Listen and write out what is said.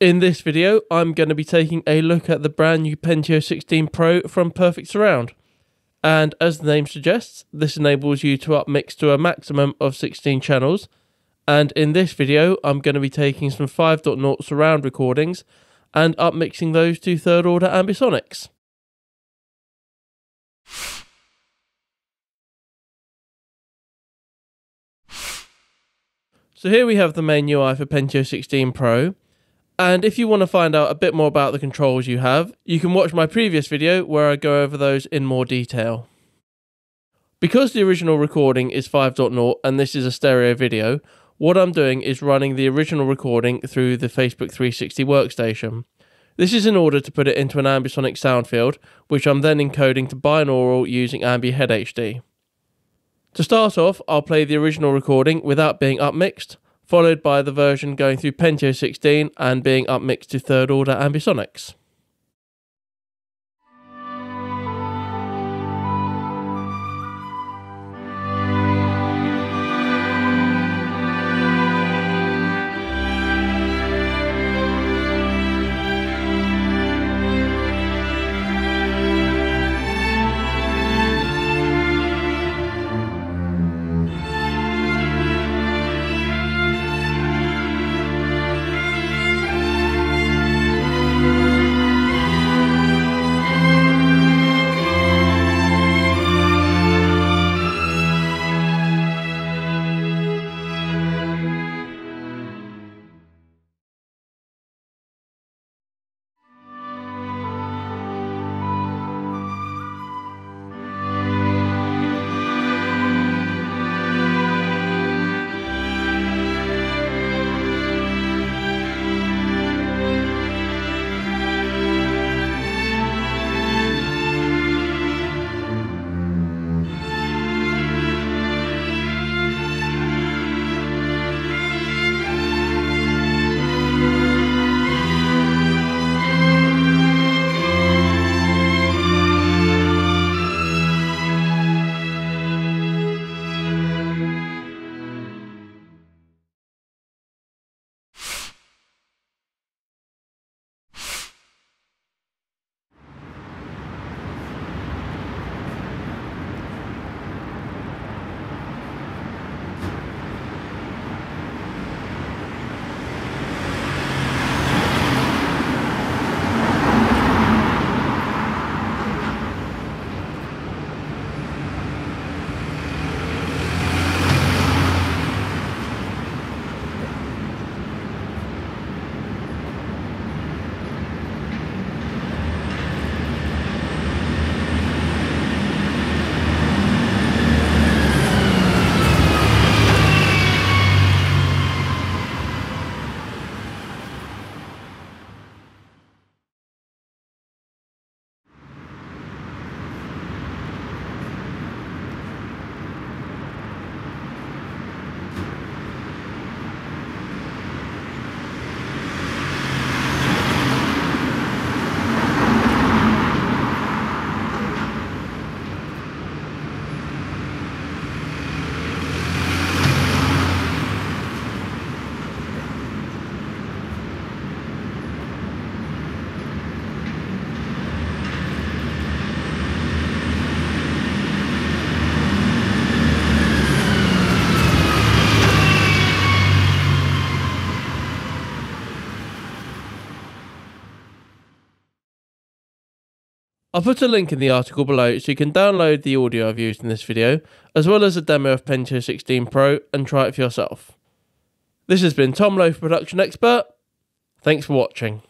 In this video, I'm going to be taking a look at the brand new Penteo 16 Pro from Perfect Surround. And as the name suggests, this enables you to upmix to a maximum of 16 channels. And in this video, I'm going to be taking some 5.0 surround recordings and upmixing those to third order ambisonics. So here we have the main UI for Penteo 16 Pro. And if you want to find out a bit more about the controls you have, you can watch my previous video where I go over those in more detail. Because the original recording is 5.0 and this is a stereo video, what I'm doing is running the original recording through the Facebook 360 workstation. This is in order to put it into an ambisonic sound field, which I'm then encoding to binaural using Ambi Head HD. To start off, I'll play the original recording without being upmixed, followed by the version going through Penteo 16 and being upmixed to third order ambisonics. I'll put a link in the article below so you can download the audio I've used in this video, as well as a demo of Penteo 16 Pro and try it for yourself. This has been Tom Lowe, Production Expert. Thanks for watching.